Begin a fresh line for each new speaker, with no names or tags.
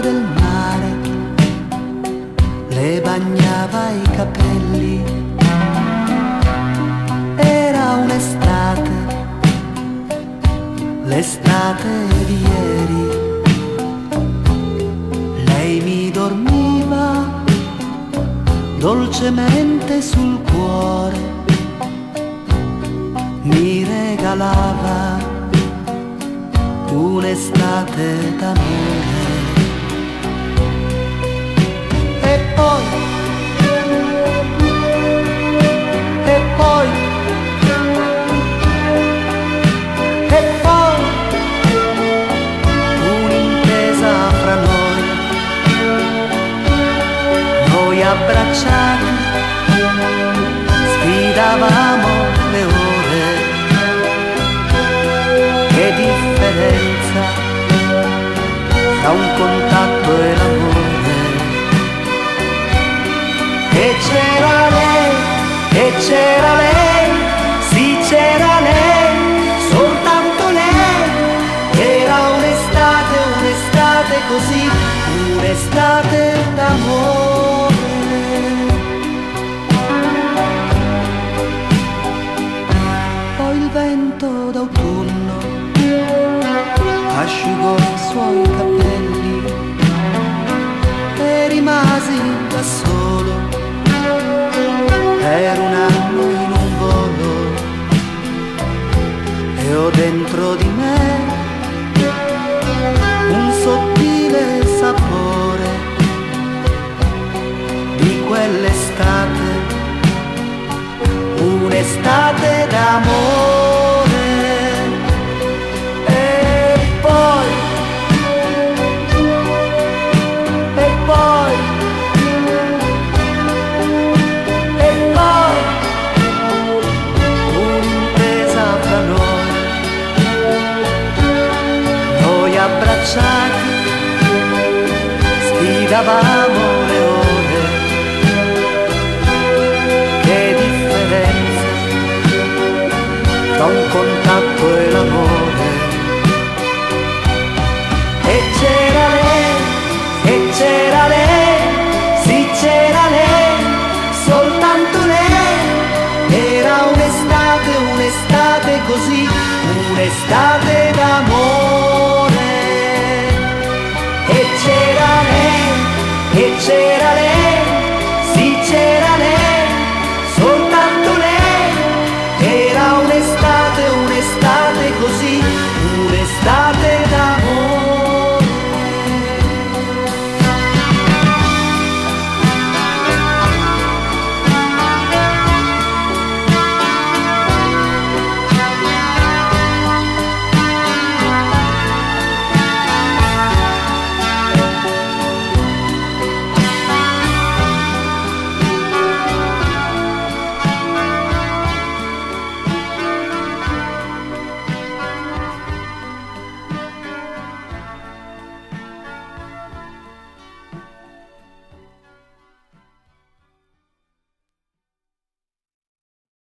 del mare le bagnava i capelli. Era un'estate, l'estate di ieri. Lei mi dormiva dolcemente sul cuore, mi regalava un'estate d'amore. Abbracciati, sfidavamo le ore, che differenza tra un contatto e l'amore. E c'era lei, e c'era lei, sì c'era lei, soltanto lei. Era un'estate, un'estate così, un'estate un'estate d'amore. E poi, e poi, e poi, un'impresa fra noi, noi abbracciati, sfidavamo così, un'estate